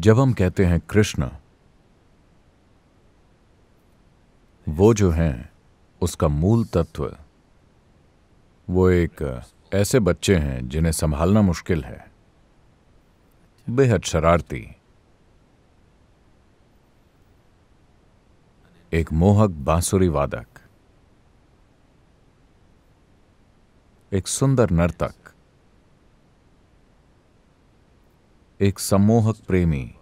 जब हम कहते हैं कृष्ण, वो जो हैं, उसका मूल तत्व, वो एक ऐसे बच्चे हैं जिन्हें संभालना मुश्किल है। बेहद शरारती। एक मोहक बांसुरी वादक। एक सुंदर नर्तक। एक सम्मोहक प्रेमी।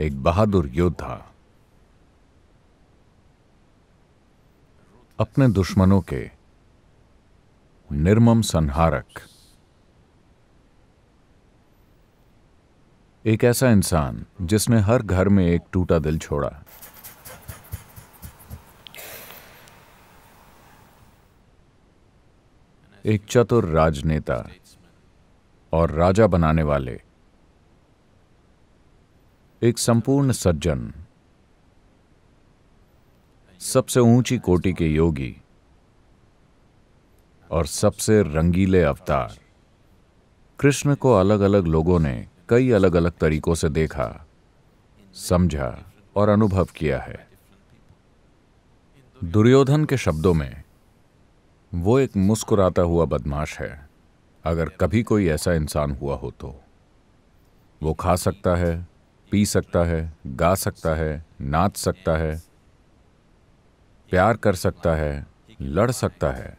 एक बहादुर योद्धा। अपने दुश्मनों के निर्मम संहारक। एक ऐसा इंसान जिसने हर घर में एक टूटा दिल छोड़ा। एक चतुर राजनेता और राजा बनाने वाले, एक संपूर्ण सज्जन, सबसे ऊँची कोटि के योगी और सबसे रंगीले अवतार। कृष्ण को अलग अलग लोगों ने कई अलग अलग तरीकों से देखा, समझा और अनुभव किया है। दुर्योधन के शब्दों में वो एक मुस्कुराता हुआ बदमाश है। अगर कभी कोई ऐसा इंसान हुआ हो तो। वो खा सकता है, पी सकता है, गा सकता है, नाच सकता है, प्यार कर सकता है, लड़ सकता है।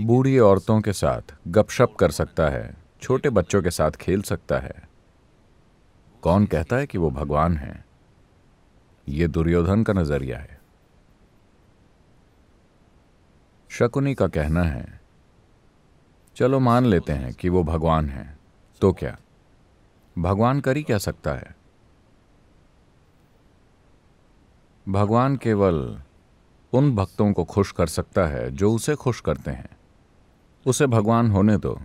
बूढ़ी औरतों के साथ गपशप कर सकता है, छोटे बच्चों के साथ खेल सकता है। कौन कहता है कि वो भगवान है? ये दुर्योधन का नज़रिया है। शकुनी का कहना है। चलो मान लेते हैं कि वो भगवान है तो क्या? भगवान कर ही क्या सकता है? भगवान केवल उन भक्तों को खुश कर सकता है जो उसे खुश करते हैं। उसे भगवान होने दो।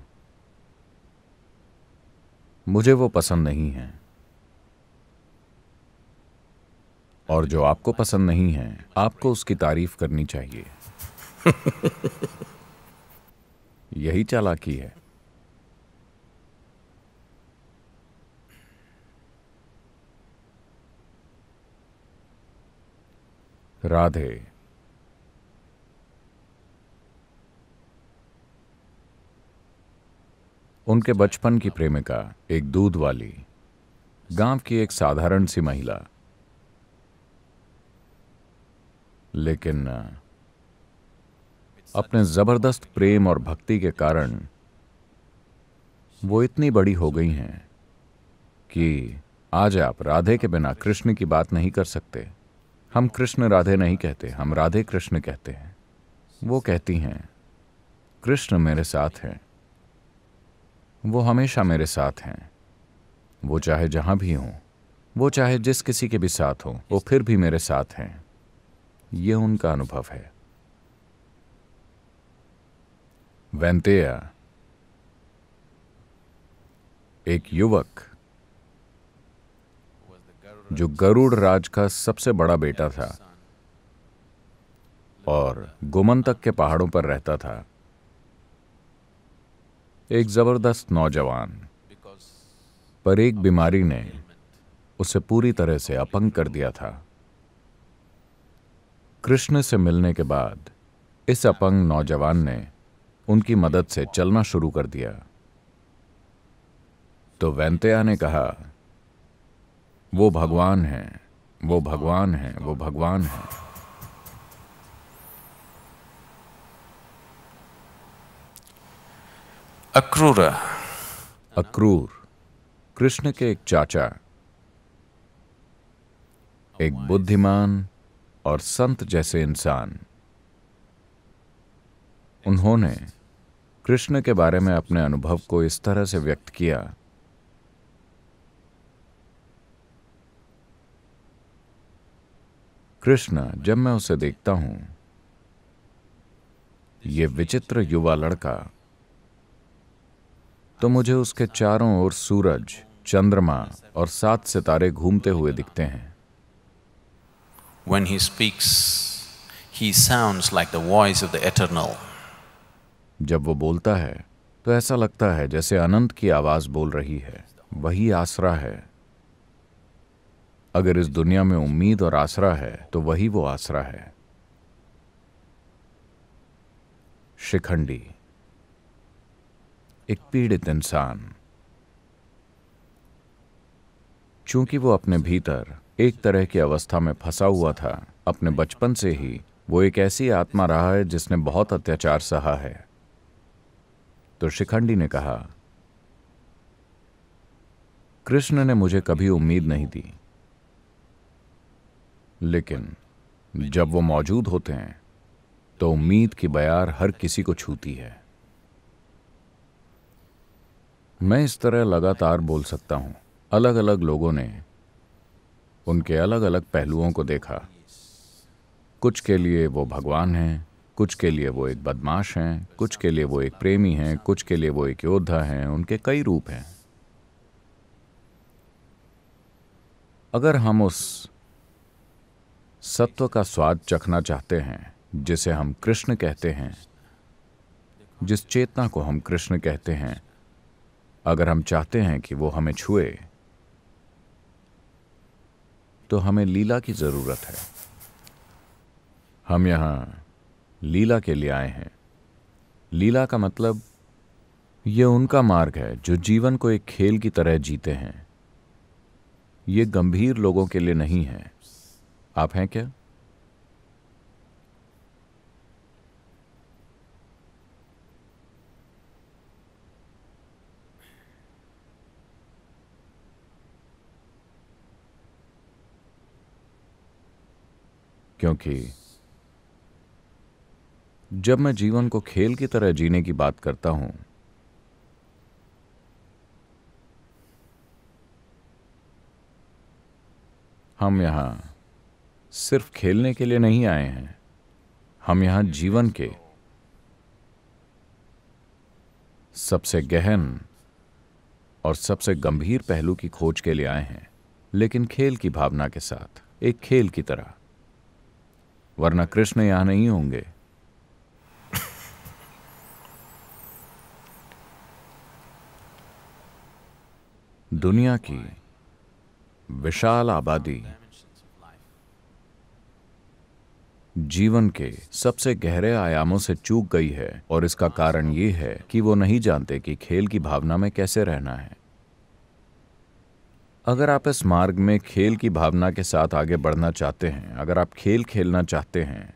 मुझे वो पसंद नहीं है। और जो आपको पसंद नहीं है, आपको उसकी तारीफ़ करनी चाहिए। यही चालाकी है। राधे। उनके बचपन की प्रेमिका, एक दूध वाली, गाँव की एक साधारण सी महिला। लेकिन अपने ज़बरदस्त प्रेम और भक्ति के कारण वो इतनी बड़ी हो गई हैं कि आज आप राधे के बिना कृष्ण की बात नहीं कर सकते। हम कृष्ण राधे नहीं कहते, हम राधे कृष्ण कहते हैं। वो कहती हैं, कृष्ण मेरे साथ हैं। वो हमेशा मेरे साथ हैं। वो चाहे जहाँ भी हों, वो चाहे जिस किसी के भी साथ हो, वो फिर भी मेरे साथ हैं। ये उनका अनुभव है। वेंतेया। एक युवक जो गरुड़ राज का सबसे बड़ा बेटा था और गोमंतक के पहाड़ों पर रहता था, एक ज़बरदस्त नौजवान। पर एक बीमारी ने उसे पूरी तरह से अपंग कर दिया था। कृष्ण से मिलने के बाद इस अपंग नौजवान ने उनकी मदद से चलना शुरू कर दिया। तो वैंतया ने कहा वो भगवान है वो भगवान है वो भगवान है। अक्रूर। अक्रूर कृष्ण के एक चाचा एक बुद्धिमान और संत जैसे इंसान। उन्होंने कृष्ण के बारे में अपने अनुभव को इस तरह से व्यक्त किया कृष्ण जब मैं उसे देखता हूँ ये विचित्र युवा लड़का तो मुझे उसके चारों ओर सूरज चंद्रमा और सात सितारे घूमते हुए दिखते हैं When he speaks, he sounds like the voice of the eternal. जब वो बोलता है तो ऐसा लगता है जैसे अनंत की आवाज़ बोल रही है। वही आसरा है। अगर इस दुनिया में उम्मीद और आसरा है तो वही वो आसरा है। शिखंडी। एक पीड़ित इंसान। चूँकि वो अपने भीतर एक तरह की अवस्था में फंसा हुआ था, अपने बचपन से ही वो एक ऐसी आत्मा रहा है जिसने बहुत अत्याचार सहा है। तो शिखंडी ने कहा, कृष्ण ने मुझे कभी उम्मीद नहीं दी। लेकिन जब वो मौजूद होते हैं तो उम्मीद की बयार हर किसी को छूती है। मैं इस तरह लगातार बोल सकता हूँ। अलग अलग लोगों ने उनके अलग अलग पहलुओं को देखा। कुछ के लिए वो भगवान हैं कुछ के लिए वो एक बदमाश हैं, कुछ के लिए वो एक प्रेमी हैं, कुछ के लिए वो एक योद्धा हैं, उनके कई रूप हैं। अगर हम उस सत्व का स्वाद चखना चाहते हैं, जिसे हम कृष्ण कहते हैं, जिस चेतना को हम कृष्ण कहते हैं, अगर हम चाहते हैं कि वो हमें छुए तो हमें लीला की ज़रूरत है। हम यहाँ लीला के लिए आए हैं। लीला का मतलब ये उनका मार्ग है जो जीवन को एक खेल की तरह जीते हैं। ये गंभीर लोगों के लिए नहीं है। आप हैं क्या? क्योंकि जब मैं जीवन को खेल की तरह जीने की बात करता हूँ, हम यहाँ सिर्फ़ खेलने के लिए नहीं आए हैं, हम यहाँ जीवन के सबसे गहन और सबसे गंभीर पहलू की खोज के लिए आए हैं, लेकिन खेल की भावना के साथ, एक खेल की तरह। वरना कृष्ण यहाँ नहीं होंगे। दुनिया की विशाल आबादी जीवन के सबसे गहरे आयामों से चूक गई है और इसका कारण यह है कि वो नहीं जानते कि खेल की भावना में कैसे रहना है। अगर आप इस मार्ग में खेल की भावना के साथ आगे बढ़ना चाहते हैं, अगर आप खेल खेलना चाहते हैं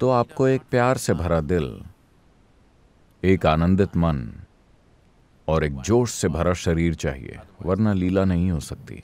तो आपको एक प्यार से भरा दिल, एक आनंदित मन और एक जोश से भरा शरीर चाहिए वरना लीला नहीं हो सकती।